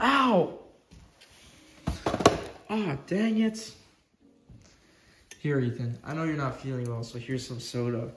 Ow! Ah, dang it. Here, Ethan. I know you're not feeling well, so here's some soda.